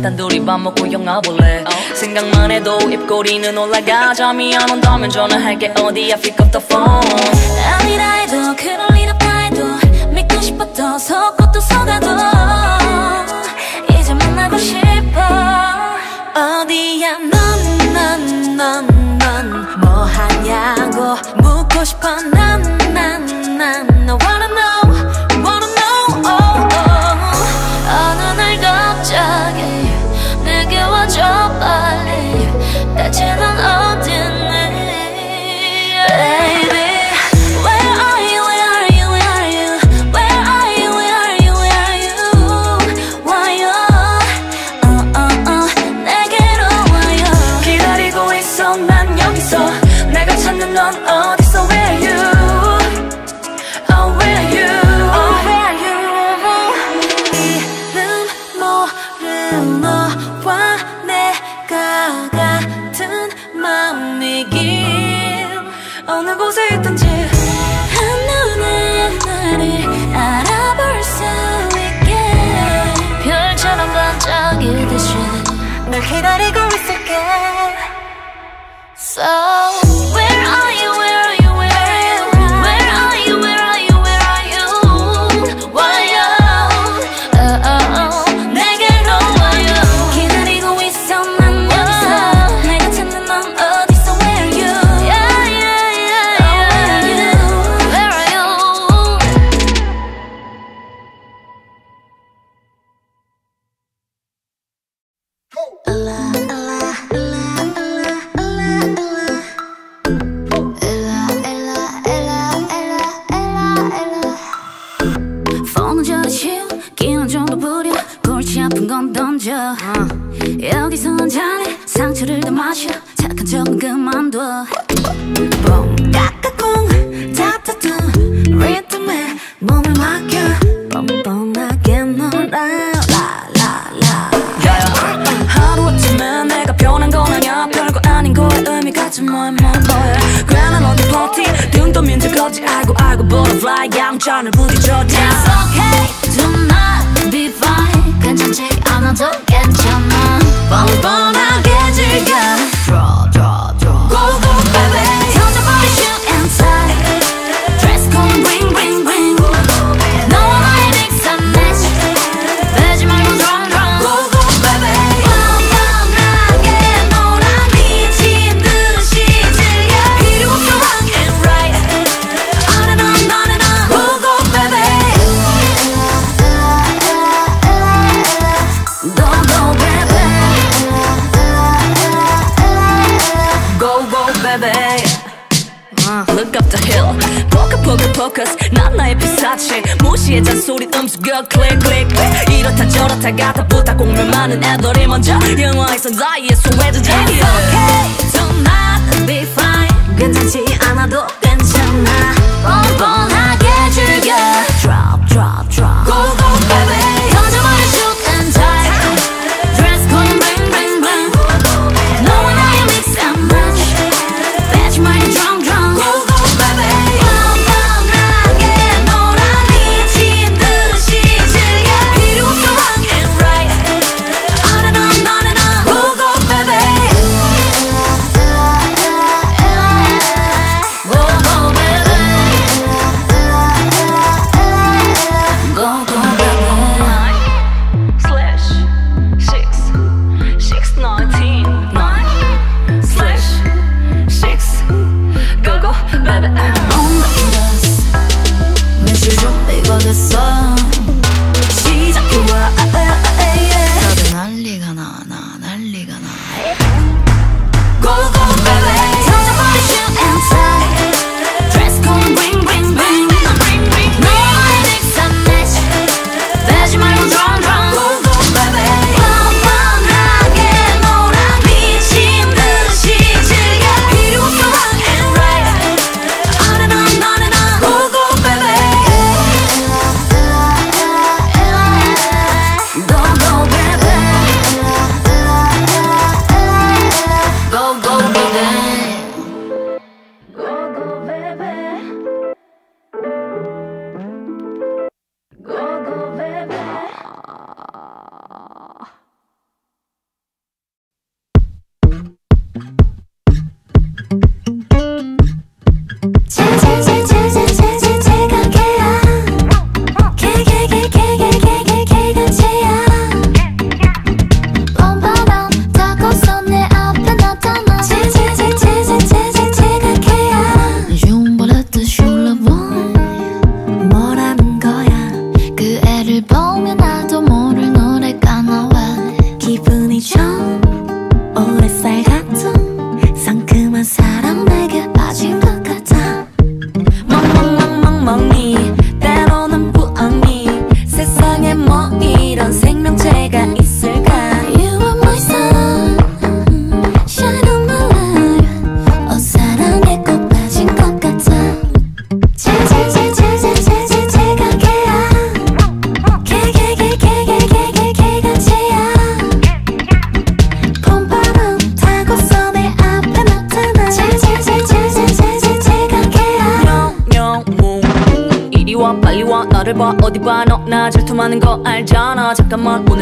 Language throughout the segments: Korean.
단둘이 밥 먹고 영화 볼래. 어? 생각만 해도 입꼬리는 올라가. 잠이 안 온다면 전화할게 어디야? Pick up the phone. 아니라 해도 그럴 리 없다 해도 믿고 싶었던 속옷도 속아도. 맘도 뽕 뭐 까까꿍 타타퉁 리듬에 몸을 맡겨. 뻔뻔하게 놀아 라라라. 하루아침에 내가 변한 건 아냐 별거 아닌 거에 의미가 좀 뭐해 뭐해 괜한 어디 파티 등도 민지 거지. 알고 알고 butterfly 양천을 부딪혀 down shit 무시해 잔소리 음수겨 클릭클릭. 이렇다 저렇다 가다 부탁 공면 많은 애들이 먼저 영화에서 나의 소외주자 It's okay, it's not be fine. 괜찮지 않아도 괜찮아.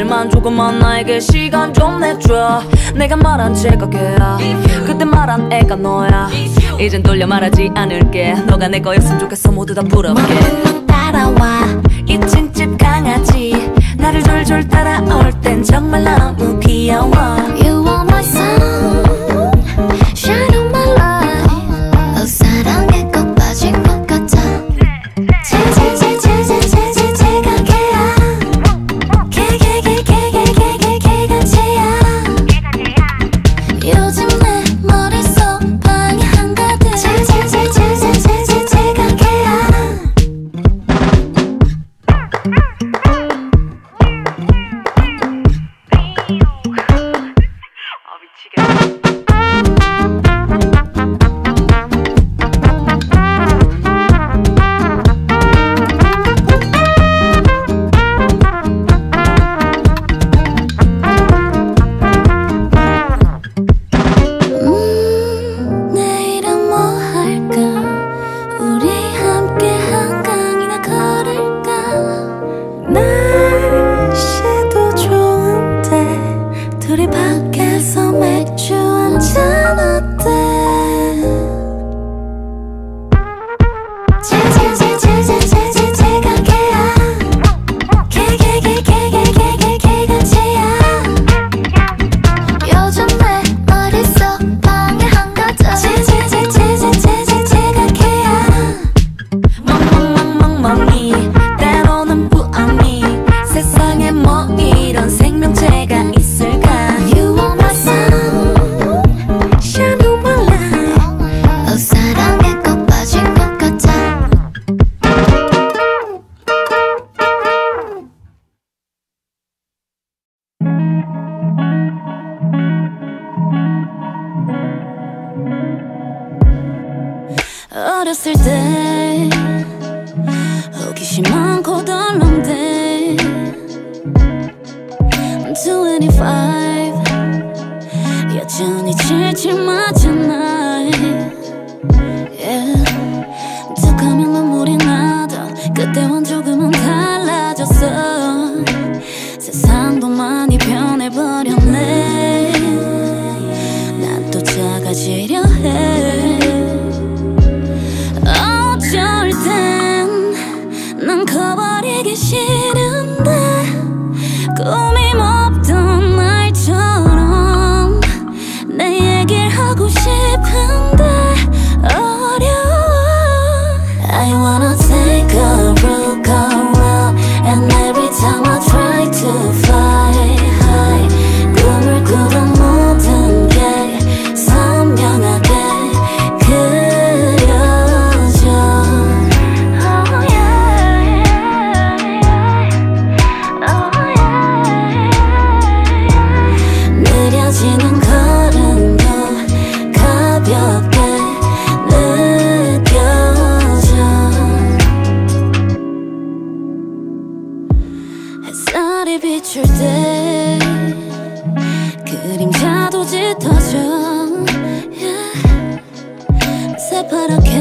오늘만 조금만 나에게 시간 좀 내줘. 내가 말한 제거게야. 그때 말한 애가 너야. 이젠 돌려 말하지 않을게. 너가 내 거였으면 좋겠어. 모두 다 부럽게. 따라와. 2층집 강아지. 나를 졸졸 따라올 땐 정말 너무 귀여워. You are my song 어렸을 때 호기심 많고 덜렁대. 25 여전히 질질 맞아 햇살이 비출 때 그림자도 짙어져 yeah. 새파랗게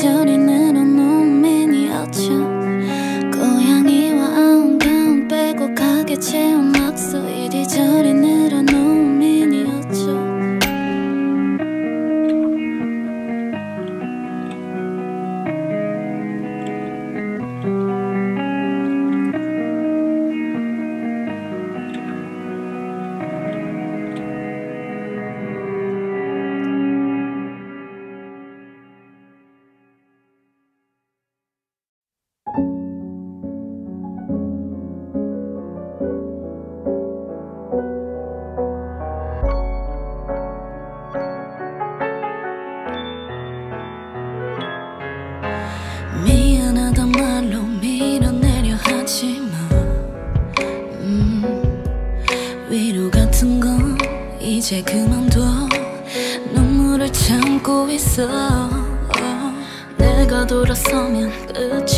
turning 이제 그만둬. 눈물을 참고 있어. 내가 돌아서면 끝이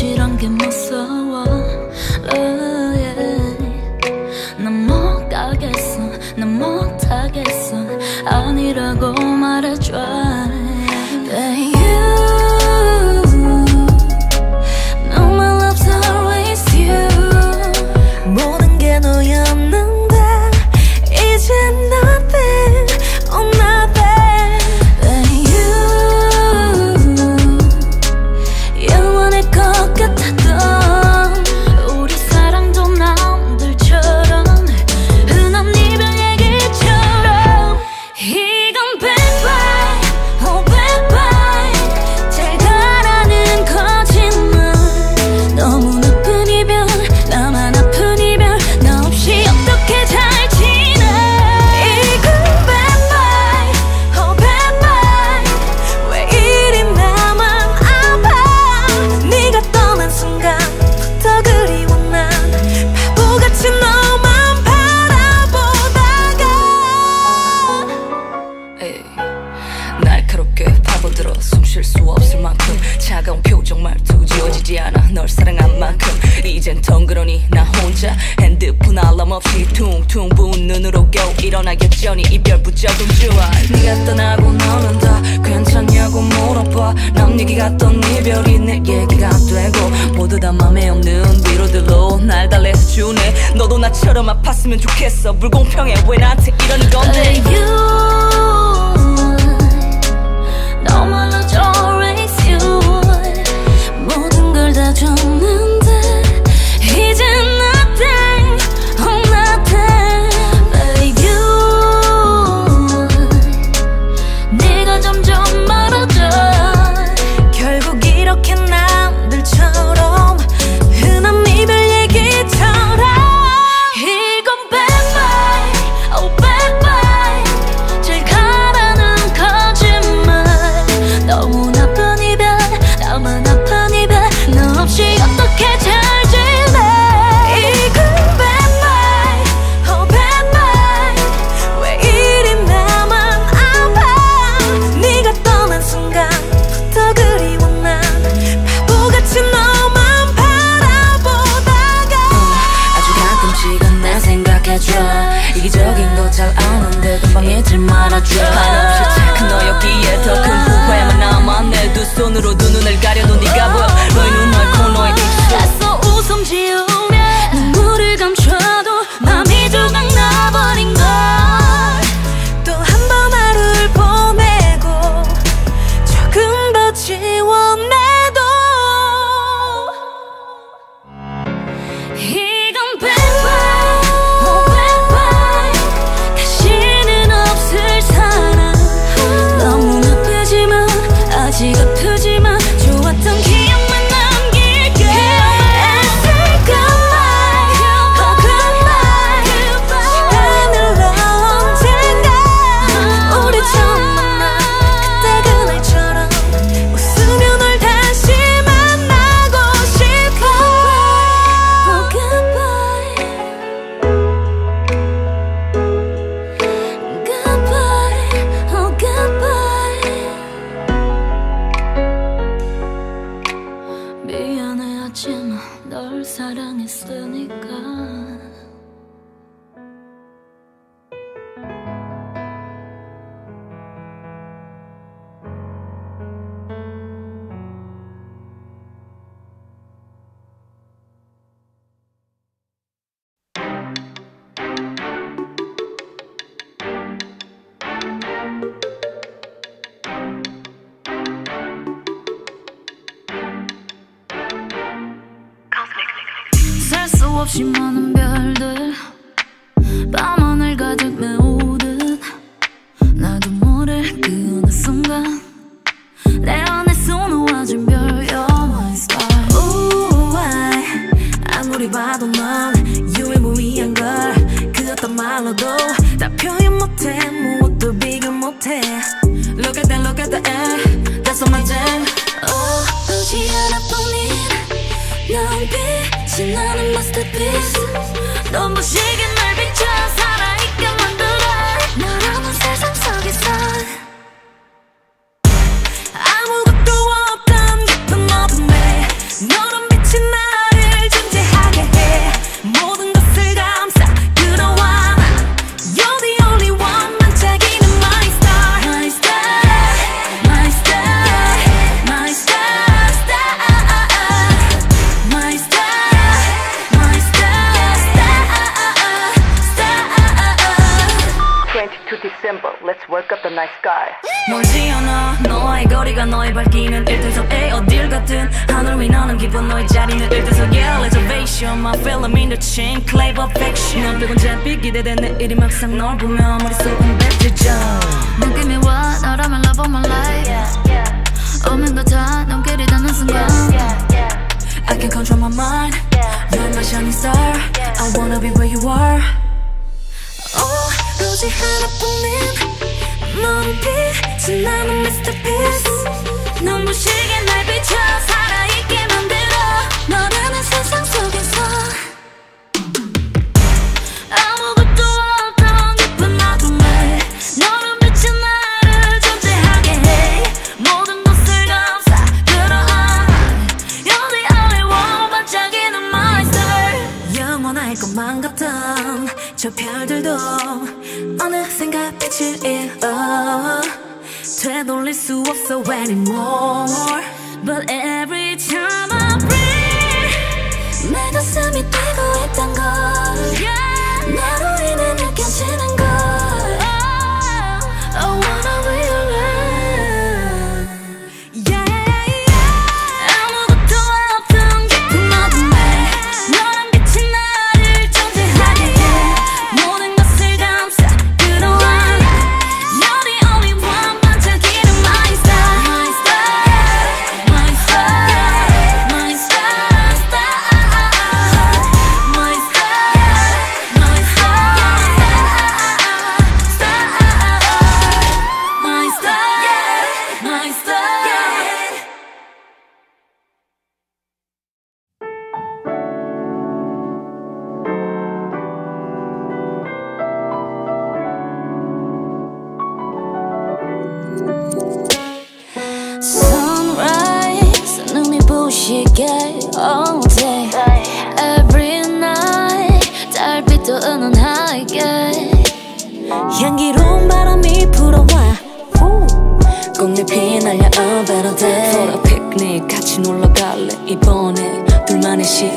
일어나겠지언니 이별 붙잡은 주와 네가 떠나고 너는 다 괜찮냐고 물어봐. 남 얘기 같던 이별이 내 얘기가 되고 모두 다 맘에 없는 위로들로 날 달래서 주네. 너도 나처럼 아팠으면 좋겠어. 불공평해. 왜 나한테 이러는 건데? te This nice guy 멀지 않아 너와의 거리가 너의 발기는 1등석에 어딜 갔든 하늘 위 나는 기분 너의 자리는 1등석 yeah reservation my film in the chain clay perfection 넌 빼곤 잿빛 기대된 내일이 막상 널 보면 머릿속은 뱉어져 느낌이 와 너라면 love of my life 오는 거다 닿는 순간 I can control my mind You're my shining star I wanna be where you are 어, 오로지 하나뿐인 눈빛은 나는 Mr. 눈부시게 날 비춰 살 어느샌가 빛을 잃어 되돌릴 수 없어 anymore But every time I breathe 내 가슴이 뛰고 있단 걸 better day a picnic 같이 놀러 갈래 이번에 둘만의 보내